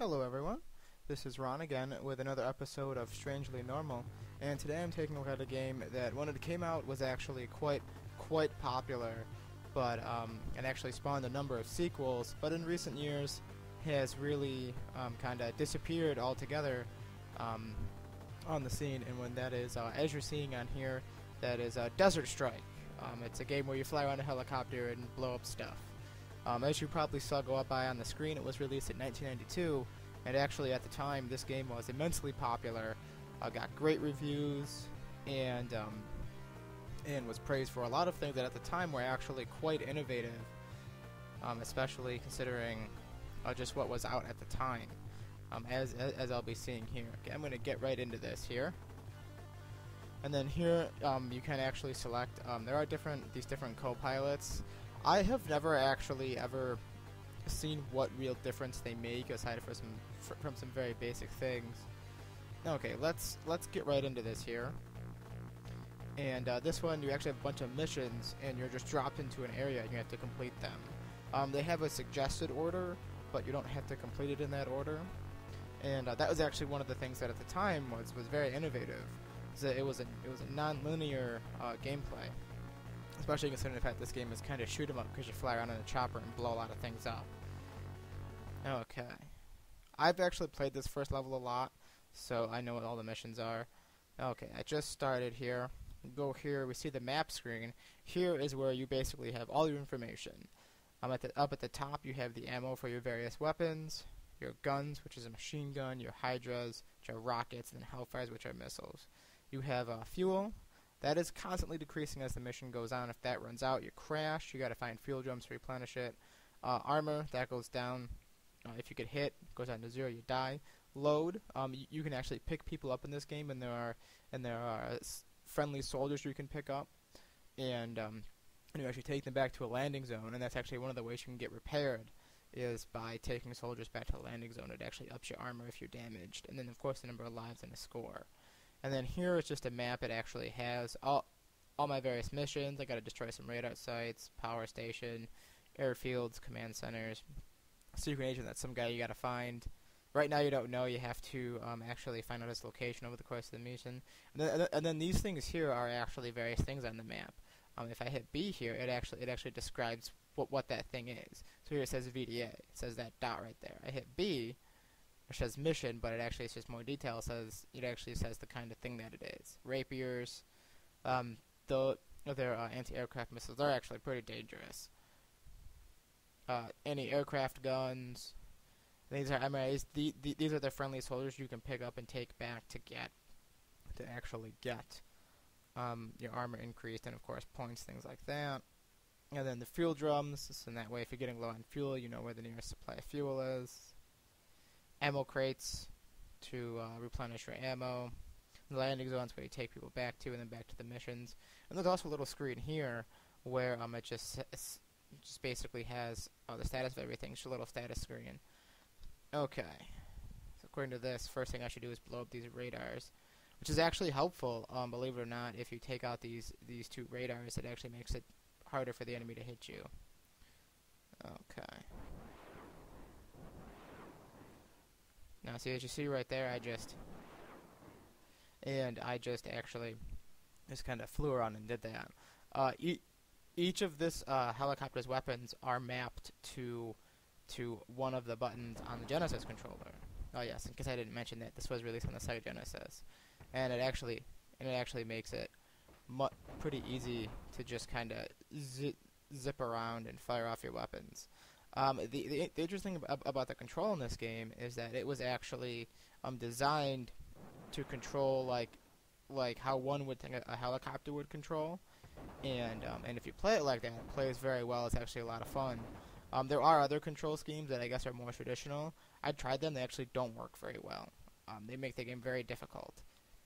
Hello everyone, this is Rohn again with another episode of Strangely Normal, and today I'm taking a look at a game that when it came out was actually quite, quite popular, but, um, and actually spawned a number of sequels, but in recent years has really um, kind of disappeared altogether um, on the scene, and when that is, uh, as you're seeing on here, that is uh, Desert Strike. Um, it's a game where you fly around a helicopter and blow up stuff. Um, as you probably saw go up by on the screen, it was released in 1992, and actually at the time this game was immensely popular, uh, got great reviews, and um, and was praised for a lot of things that at the time were actually quite innovative, um, especially considering uh, just what was out at the time, um, as, as, I'll be seeing here. Okay, I'm going to get right into this here. And then here, um, you can actually select. Um, there are different these different co-pilots. I have never actually ever seen what real difference they make aside from some from some very basic things. Okay, let's let's get right into this here. And uh, this one, you actually have a bunch of missions, and you're just dropped into an area, and you have to complete them. Um, they have a suggested order, but you don't have to complete it in that order. And uh, that was actually one of the things that at the time was was very innovative. That it was a it was a non-linear uh, gameplay especially considering the fact this game is kind of shoot 'em up because you fly around in a chopper and blow a lot of things up. Okay. I've actually played this first level a lot, so I know what all the missions are. Okay, I just started here. Go here, we see the map screen. Here is where you basically have all your information. Um, at the, up at the top, you have the ammo for your various weapons, your guns, which is a machine gun, your hydras, which are rockets, and then hellfires, which are missiles. You have uh, fuel, that is constantly decreasing as the mission goes on. If that runs out, you crash. You got to find fuel drums to replenish it. Uh, armor that goes down. Uh, if you get hit, goes down to zero. You die. Load. Um, you can actually pick people up in this game, and there are and there are friendly soldiers you can pick up, and um, and you actually take them back to a landing zone. And that's actually one of the ways you can get repaired is by taking soldiers back to the landing zone. It actually ups your armor if you're damaged, and then of course the number of lives and a score. And then here is just a map. It actually has all all my various missions. I got to destroy some radar sites, power station, airfields, command centers, secret agent. That's some guy you got to find. Right now you don't know. You have to um, actually find out his location over the course of the mission. And then, and then these things here are actually various things on the map. Um, if I hit B here, it actually it actually describes what what that thing is. So here it says VDA. It says that dot right there. I hit B it says mission, but it actually says more detail. It says it actually says the kind of thing that it is. Rapiers, um, the their uh, anti-aircraft missiles are actually pretty dangerous. Uh, anti-aircraft guns. These are I the, the, these are the friendly soldiers you can pick up and take back to get to actually get um, your armor increased and of course points things like that. And then the fuel drums, so in that way if you're getting low on fuel, you know where the nearest supply of fuel is ammo crates to uh, replenish your ammo. The landing zones where you take people back to, and then back to the missions. And there's also a little screen here where um, it just just basically has uh, the status of everything. It's a little status screen. Okay. So according to this, first thing I should do is blow up these radars, which is actually helpful. Um, believe it or not, if you take out these these two radars, it actually makes it harder for the enemy to hit you. Okay. Now, see, as you see right there, I just... And I just actually just kind of flew around and did that. Uh, e each of this uh, helicopter's weapons are mapped to to one of the buttons on the Genesis controller. Oh yes, in case I didn't mention that, this was released on the Sega Genesis, and it actually and it actually makes it pretty easy to just kind of zi zip around and fire off your weapons. Um, the, the, the interesting ab about the control in this game is that it was actually um, designed to control like like how one would think a, a helicopter would control, and um, and if you play it like that, it plays very well. It's actually a lot of fun. Um, there are other control schemes that I guess are more traditional. I tried them; they actually don't work very well. Um, they make the game very difficult.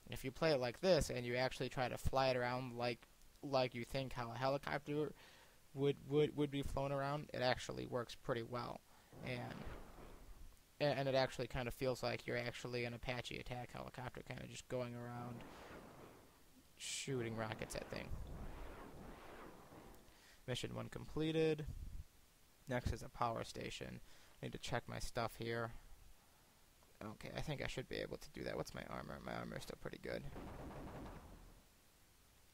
And if you play it like this and you actually try to fly it around like like you think how a helicopter would would would be flown around, it actually works pretty well, and and it actually kind of feels like you're actually an Apache attack helicopter, kind of just going around shooting rockets at things. Mission one completed. Next is a power station. I need to check my stuff here. Okay, I think I should be able to do that. What's my armor? My armor is still pretty good.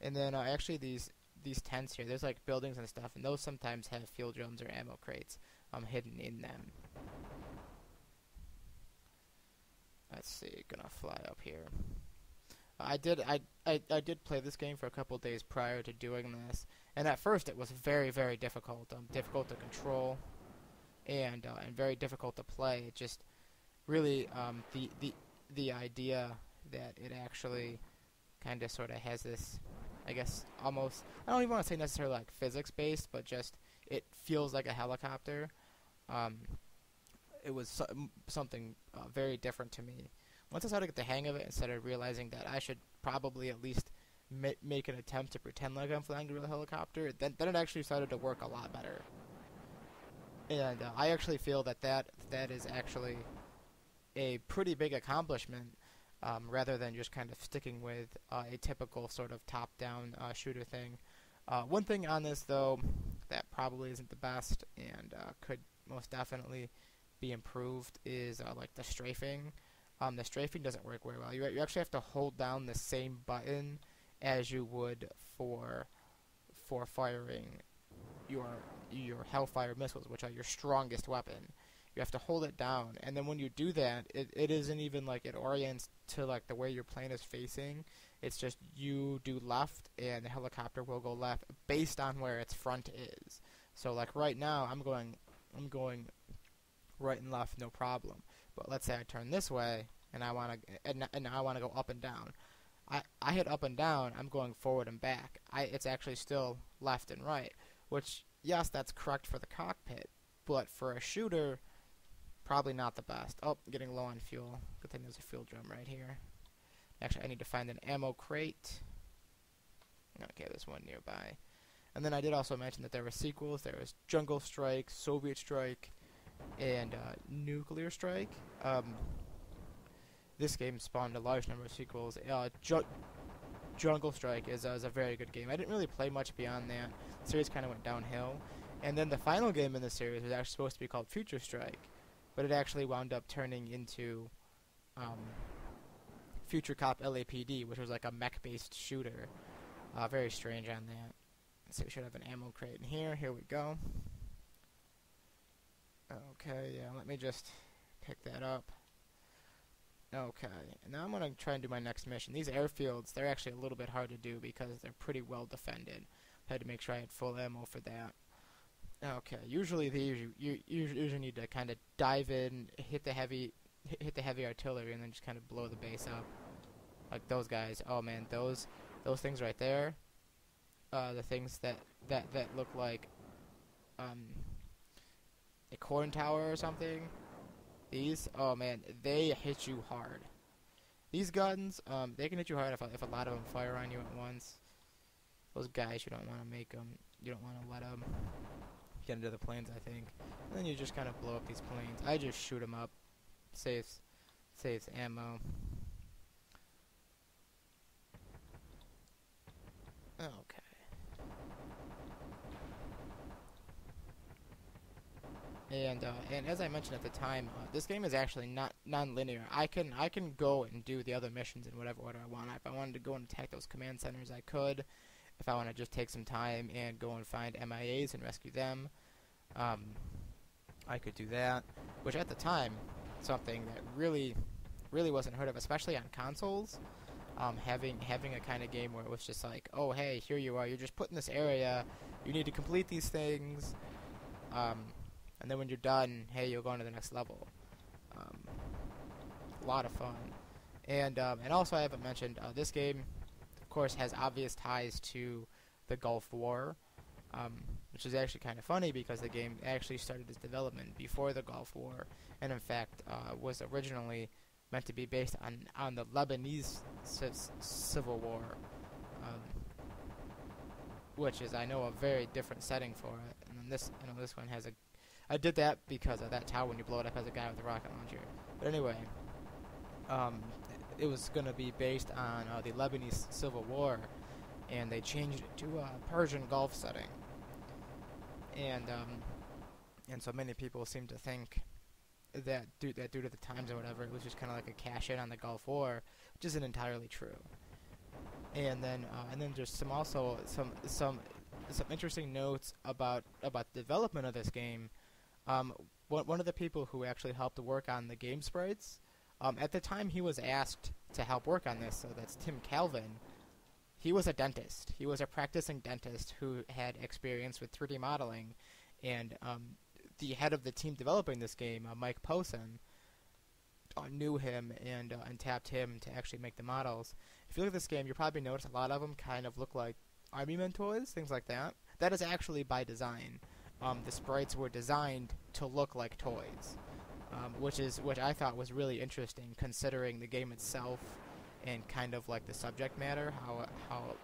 And then uh, actually these these tents here, there's like buildings and stuff, and those sometimes have fuel drums or ammo crates um, hidden in them. Let's see, gonna fly up here. I did I, I I did play this game for a couple days prior to doing this, and at first it was very very difficult, um, difficult to control, and uh, and very difficult to play. It just really um, the the the idea that it actually kind of sort of has this, I guess almost I don't even want to say necessarily like physics based, but just it feels like a helicopter. Um, it was so, something uh, very different to me. Once I started to get the hang of it and started realizing that I should probably at least ma- make an attempt to pretend like I'm flying a real helicopter, then, then it actually started to work a lot better. And uh, I actually feel that, that that is actually a pretty big accomplishment um, rather than just kind of sticking with uh, a typical sort of top-down uh, shooter thing. Uh, one thing on this, though, that probably isn't the best and uh, could most definitely be improved is uh, like the strafing. Um, the strafing doesn't work very well. You, you actually have to hold down the same button as you would for for firing your your Hellfire missiles, which are your strongest weapon. You have to hold it down, and then when you do that, it, it isn't even like it orients to like the way your plane is facing. It's just you do left, and the helicopter will go left based on where its front is. So like right now, I'm going I'm going right and left, no problem. But let's say I turn this way and I want to and, and I want to go up and down. I I hit up and down. I'm going forward and back. I it's actually still left and right, which yes, that's correct for the cockpit, but for a shooter, probably not the best. Oh, getting low on fuel. Good thing there's a fuel drum right here. Actually, I need to find an ammo crate. Okay, there's one nearby. And then I did also mention that there were sequels. There was Jungle Strike, Soviet Strike, and uh, Nuclear Strike. Um, this game spawned a large number of sequels. Uh, Ju Jungle Strike is, uh, is a very good game. I didn't really play much beyond that. The series kind of went downhill. And then the final game in the series was actually supposed to be called Future Strike, but it actually wound up turning into um, Future Cop LAPD, which was like a mech-based shooter. Uh, very strange on that. So we should have an ammo crate in here. Here we go. Okay, yeah, let me just pick that up. Okay, now I'm going to try and do my next mission. These airfields, they're actually a little bit hard to do because they're pretty well defended. I had to make sure I had full ammo for that. Okay, usually these you, you, you usually need to kind of dive in, hit the heavy hit the heavy artillery, and then just kind of blow the base up. Like those guys. Oh man, those those things right there. Uh, the things that that that look like um, a corn tower or something. These, oh man, they hit you hard. These guns, um, they can hit you hard if a, if a lot of them fire on you at once. Those guys, you don't want to make them. You don't want to let them get into the planes. I think. And then you just kind of blow up these planes. I just shoot them up. Saves, saves ammo. Okay. And uh, and as I mentioned at the time, uh, this game is actually not non-linear. I can I can go and do the other missions in whatever order I want. If I wanted to go and attack those command centers, I could. If I want to just take some time and go and find MIAs and rescue them, um, I could do that. Which at the time, something that really, really wasn't heard of, especially on consoles. Um, having having a kind of game where it was just like, oh hey, here you are. You're just put in this area. You need to complete these things. Um, and then when you're done, hey, you'll go on to the next level. Um, a lot of fun. And um, and also I haven't mentioned uh, this game, of course, has obvious ties to the Gulf War, um, which is actually kind of funny because the game actually started its development before the Gulf War, and in fact uh, was originally meant to be based on on the Lebanese civil war, um, which is I know a very different setting for it. And this you know this one has a I did that because of that tower when you blow it up as a guy with a rocket launcher. But anyway, um, it was going to be based on uh, the Lebanese Civil War, and they changed it to a Persian Gulf setting. And um, and so many people seem to think that due that due to the times or whatever, it was just kind of like a cash in on the Gulf War, which isn't entirely true. And then uh, and then just some also some some some interesting notes about about the development of this game. Um, one one of the people who actually helped work on the game sprites, um, at the time he was asked to help work on this. So that's Tim Calvin. He was a dentist. He was a practicing dentist who had experience with 3D modeling, and um, the head of the team developing this game, uh, Mike Posehn, uh, knew him and uh, and tapped him to actually make the models. If you look at this game, you'll probably notice a lot of them kind of look like Army Men toys, things like that. That is actually by design. Um, the sprites were designed to look like toys, um, which is which I thought was really interesting, considering the game itself and kind of like the subject matter, how how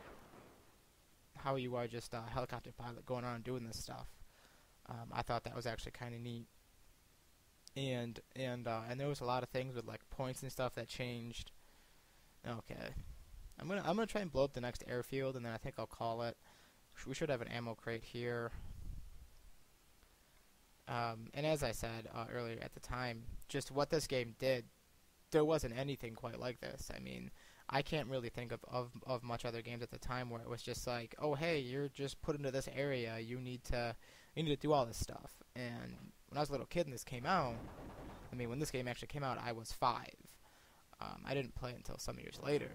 how you are just a helicopter pilot going around doing this stuff. Um, I thought that was actually kind of neat. And and uh, and there was a lot of things with like points and stuff that changed. Okay, I'm gonna I'm gonna try and blow up the next airfield, and then I think I'll call it. We should have an ammo crate here. Um, and as I said uh, earlier, at the time, just what this game did, there wasn't anything quite like this. I mean, I can't really think of, of, of much other games at the time where it was just like, oh hey, you're just put into this area, you need to you need to do all this stuff. And when I was a little kid and this came out, I mean, when this game actually came out, I was five. Um, I didn't play it until some years later,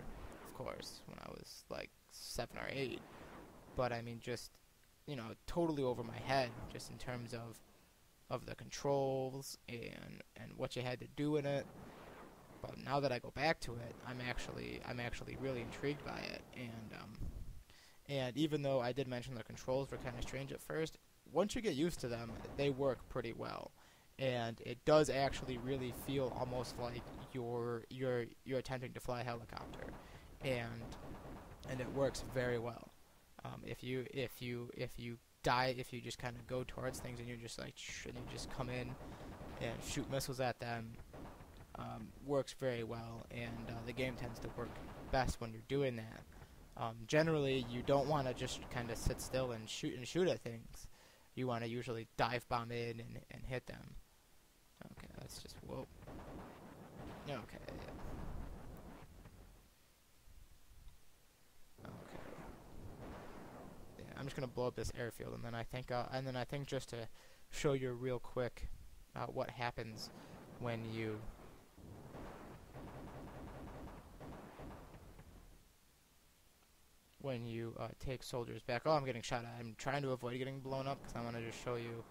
of course, when I was like seven or eight. But I mean, just you know, totally over my head, just in terms of of the controls and and what you had to do in it. But now that I go back to it, I'm actually I'm actually really intrigued by it, and um, and even though I did mention the controls were kind of strange at first, once you get used to them, they work pretty well, and it does actually really feel almost like you're you're you're attempting to fly a helicopter, and and it works very well. Um, if you if you if you die if you just kind of go towards things and you're just like and you just come in and shoot missiles at them, um, works very well, and uh, the game tends to work best when you're doing that. Um, generally, you don't want to just kind of sit still and shoot and shoot at things you want to usually dive bomb in and, and hit them. Okay, that's just, whoa. Okay. Okay. I'm just gonna blow up this airfield, and then I think, uh, and then I think just to show you real quick uh, what happens when you when you uh, take soldiers back. Oh, I'm getting shot at. I'm trying to avoid getting blown up because I want to just show you.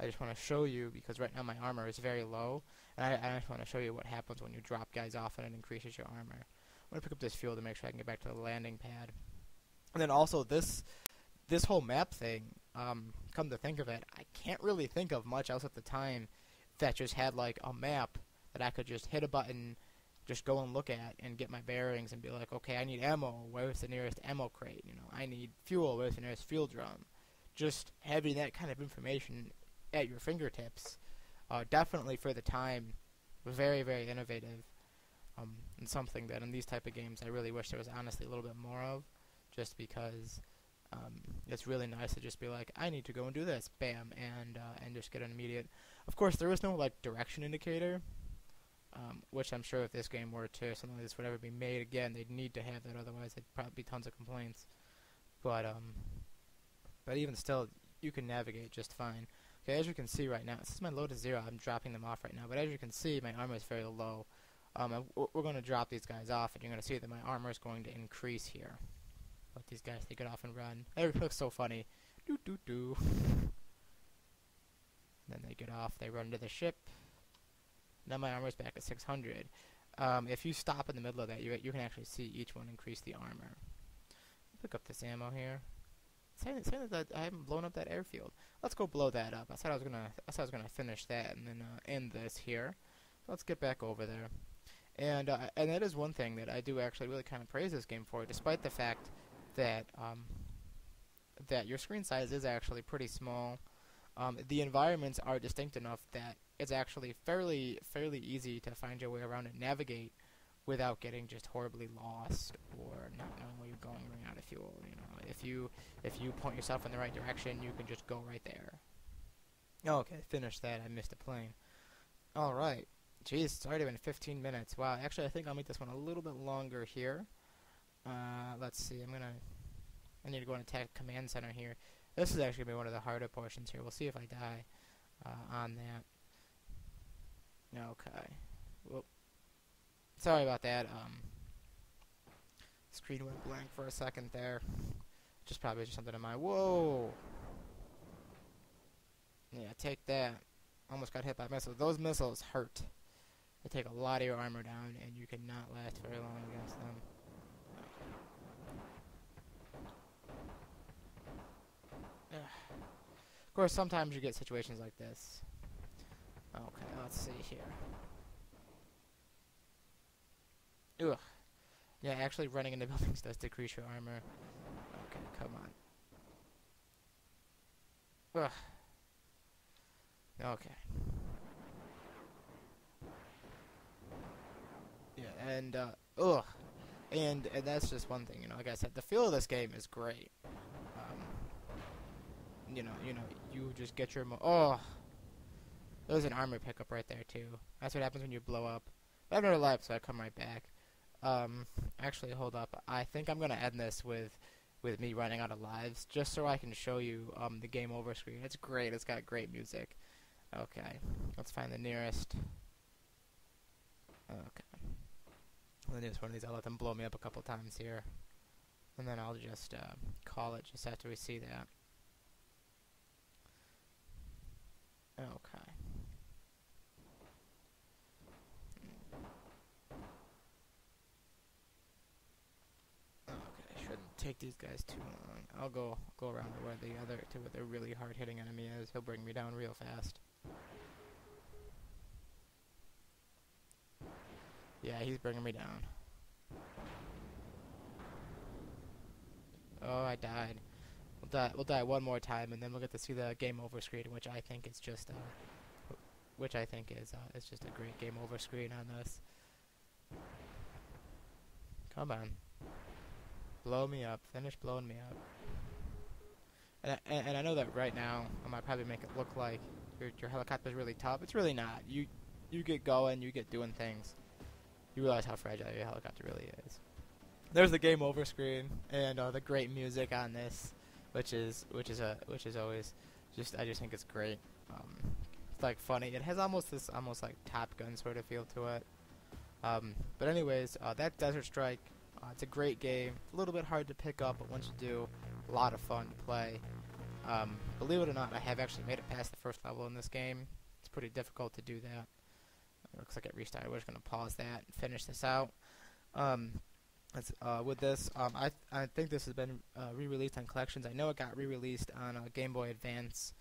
I just want to show you because right now my armor is very low, and I, I just want to show you what happens when you drop guys off and it increases your armor. I'm gonna pick up this fuel to make sure I can get back to the landing pad. And then also this this whole map thing. Um, come to think of it, I can't really think of much else at the time that just had like a map that I could just hit a button just go and look at and get my bearings and be like, okay, I need ammo. Where's the nearest ammo crate? You know, I need fuel. Where's the nearest fuel drum? Just having that kind of information at your fingertips, uh, definitely for the time, very very innovative, um, and something that in these type of games I really wish there was honestly a little bit more of, just because. Um, it's really nice to just be like, I need to go and do this, bam, and uh, and just get an immediate. Of course, there was no like direction indicator, um, which I'm sure if this game were to something like this would ever be made again, they'd need to have that. Otherwise, there'd probably be tons of complaints. But um, but even still, you can navigate just fine. Okay, as you can see right now, is my load is zero. I'm dropping them off right now. But as you can see, my armor is very low. Um, we're going to drop these guys off, and you're going to see that my armor is going to increase here. Let these guys take it off and run. It looks so funny. Do do do. Then they get off. They run to the ship. Now my armor is back at 600. Um, if you stop in the middle of that, you, you can actually see each one increase the armor. Pick up this ammo here. Saying, saying that I haven't blown up that airfield. Let's go blow that up. I said I was gonna. I said I was gonna finish that and then uh, end this here. let's get back over there. And uh, and that is one thing that I do actually really kind of praise this game for, despite the fact that um, that your screen size is actually pretty small. Um, the environments are distinct enough that it's actually fairly fairly easy to find your way around and navigate without getting just horribly lost or not knowing where you're going, running out of fuel. You know, if you if you point yourself in the right direction, you can just go right there. Okay, finish that. I missed a plane. All right. Jeez, it's already been 15 minutes. Wow. Actually, I think I'll make this one a little bit longer here. Uh, let's see. I'm gonna. I need to go and attack command center here. This is actually gonna be one of the harder portions here. We'll see if I die uh, on that. Okay. Well, sorry about that. Um, screen went blank for a second there. Just probably just something in my whoa. Yeah, take that. Almost got hit by missiles. Those missiles hurt. They take a lot of your armor down, and you cannot last very long against them. Of course, sometimes you get situations like this. Okay, let's see here. Ugh. Yeah, actually running into buildings does decrease your armor. Okay, come on. Ugh. Okay. Yeah, and, uh, ugh. And, and that's just one thing, you know, like I said, the feel of this game is great. You know, you know, you just get your, oh. There's an armor pickup right there, too. That's what happens when you blow up. I have another life, so I come right back. Um, actually, hold up. I think I'm gonna end this with with me running out of lives, just so I can show you um, the game over screen. It's great. It's got great music. Okay, let's find the nearest. Okay, the nearest one of these. I'll let them blow me up a couple times here, and then I'll just uh, call it just after we see that. Okay. Okay, shouldn't take these guys too long. I'll go go around to where the other to where the really hard hitting enemy is. He'll bring me down real fast. Yeah, he's bringing me down. Oh, I died. We'll die. We'll die one more time, and then we'll get to see the game over screen, which I think is just, uh, which I think is, uh, is just a great game over screen on this. Come on. Blow me up. Finish blowing me up. And I, and I know that right now I might probably make it look like your your helicopter's really tough. It's really not. You you get going, you get doing things. You realize how fragile your helicopter really is. There's the game over screen and uh, the great music on this, which is which is a which is always just I just think it's great. Um, it's like funny. It has almost this almost like Top Gun sort of feel to it. Um, but anyways, uh, that Desert Strike uh, it's a great game. A little bit hard to pick up, but once you do, a lot of fun to play. Um, believe it or not, I have actually made it past the first level in this game. It's pretty difficult to do that. It looks like it restarted. We're just going to pause that and finish this out. Um, uh, with this, um, I th I think this has been uh, re-released on collections. I know it got re-released on uh, Game Boy Advance,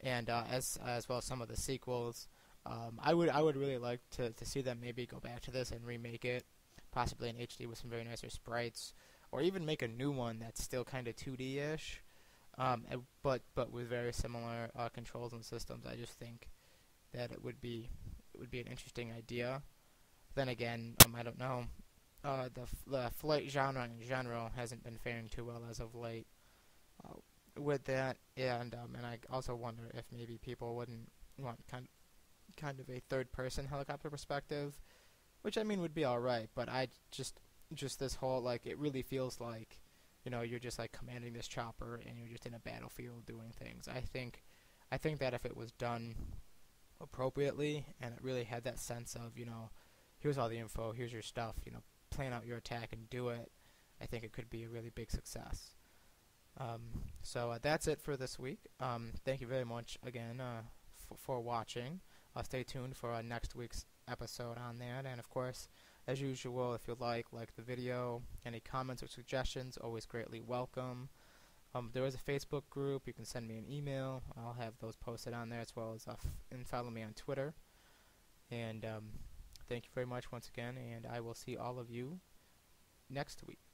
and uh, as as well as some of the sequels. Um, I would I would really like to, to see them maybe go back to this and remake it possibly in HD with some very nicer sprites, or even make a new one that's still kind of 2D-ish, um, but but with very similar uh, controls and systems. I just think that it would be it would be an interesting idea. Then again, um, I don't know. Uh, the the flight genre in general hasn't been faring too well as of late. Uh, with that, and um, and I also wonder if maybe people wouldn't want kind kind of a third person helicopter perspective which I mean would be all right. But I just just this whole like it really feels like you know you're just like commanding this chopper and you're just in a battlefield doing things. I think I think that if it was done appropriately and it really had that sense of you know here's all the info, here's your stuff, you know plan out your attack and do it. I think it could be a really big success. Um, so uh, that's it for this week. Um, thank you very much again uh, for watching. Uh, stay tuned for next week's episode on that. And of course, as usual, if you like, like the video. Any comments or suggestions, always greatly welcome. Um, there is a Facebook group. You can send me an email. I'll have those posted on there as well as uh, and follow me on Twitter. And um, thank you very much once again, and I will see all of you next week.